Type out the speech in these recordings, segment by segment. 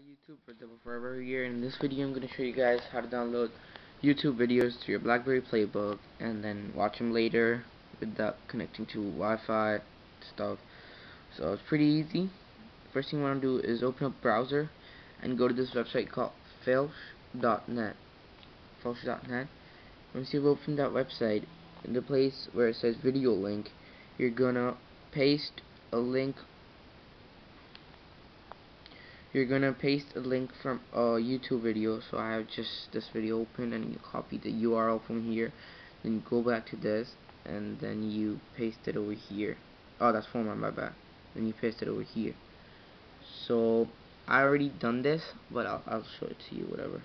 YouTube ReDevil Forever here. In this video, I'm going to show you guys how to download YouTube videos to your BlackBerry Playbook and then watch them later without connecting to Wi-Fi stuff. So it's pretty easy. First thing you want to do is open up browser and go to this website called filsh.net. filsh.net. Once you've opened that website, in the place where it says video link, you're gonna paste a link you're gonna paste a link from a YouTube video. So I have just this video open and you copy the URL from here. Then you go back to this and then you paste it over here. Oh that's format my bad. Then you paste it over here. So I already done this but I'll, I'll show it to you whatever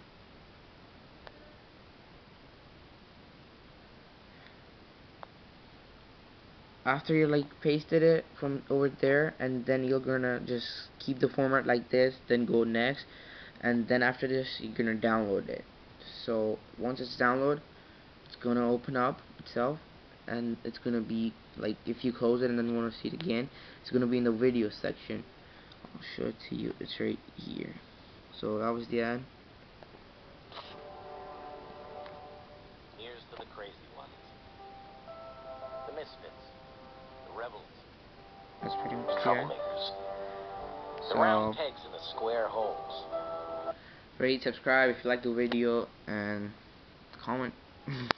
after you like pasted it from over there and then you're gonna just keep the format like this then go next and then after this you're gonna download it. So once it's downloaded it's gonna open up itself and it's gonna be like if you close it and then want to see it again it's gonna be in the video section. I'll show it to you. It's right here. So that was the ad. Here's to the crazy ones. The misfits. Rebels. that's pretty much ad so round pegs in the square holes. rate subscribe if you like the video and comment